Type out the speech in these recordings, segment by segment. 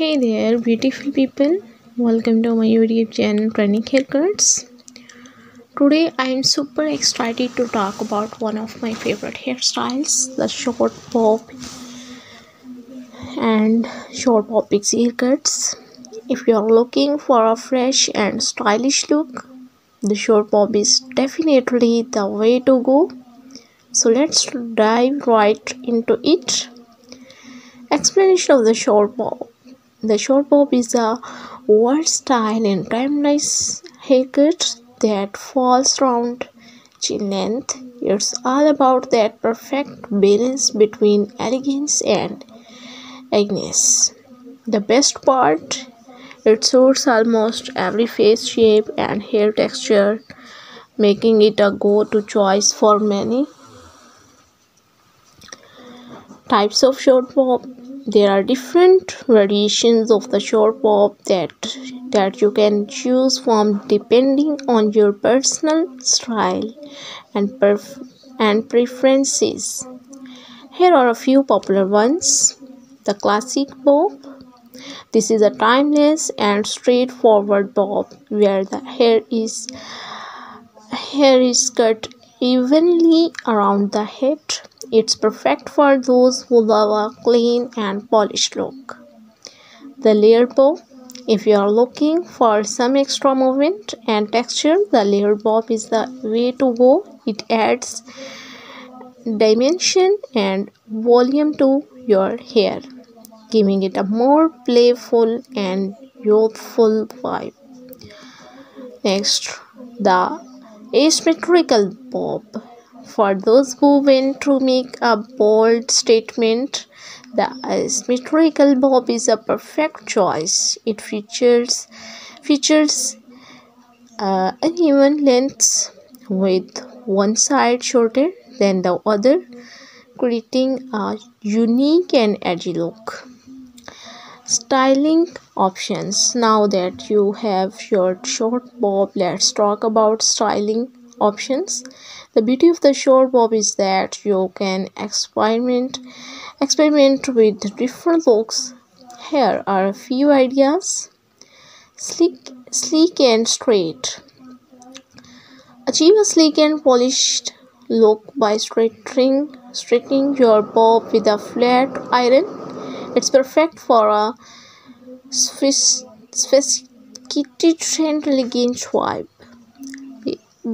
hey there beautiful people. Welcome to my youtube channel trending haircuts today i am super excited to talk about one of my favorite hairstyles the short bob and short bob pixie haircuts if you are looking for a fresh and stylish look the short bob is definitely the way to go. So let's dive right into it. Explanation of the short bob the short bob is a versatile and timeless haircut that falls around chin length. It's all about that perfect balance between elegance and elegance. The best part, it suits almost every face shape and hair texture, making it a go-to choice for many types of short bob there are different variations of the short bob that that you can choose from depending on your personal style and perf- and preferences. Here are a few popular ones. The classic bob this is a timeless and straightforward bob where the hair is hair is cut evenly around the head it's perfect for those who love a clean and polished look. The layer bob. If you are looking for some extra movement and texture, the layer bob is the way to go. It adds dimension and volume to your hair, giving it a more playful and youthful vibe. Next, the asymmetrical bob for those who want to make a bold statement, the asymmetrical bob is a perfect choice. It features features uh, uneven lengths with one side shorter than the other, creating a unique and edgy look. Styling options. Now that you have your short bob, let's talk about styling options the beauty of the short bob is that you can experiment experiment with different looks. Here are a few ideas. Sleek sleek and straight. Achieve a sleek and polished look by straightening straightening your bob with a flat iron. It's perfect for a sophisticated and elegant vibe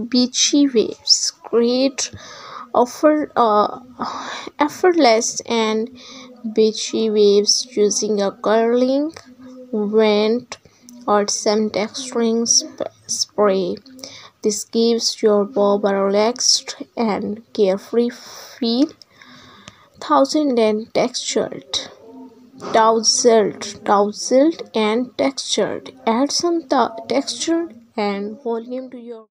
beachy waves create offer, uh, effortless and beachy waves using a curling vent or some texturing sp spray. This gives your bob a relaxed and carefree feel. Thousand and textured, tousled, tousled and textured. Add some texture and volume to your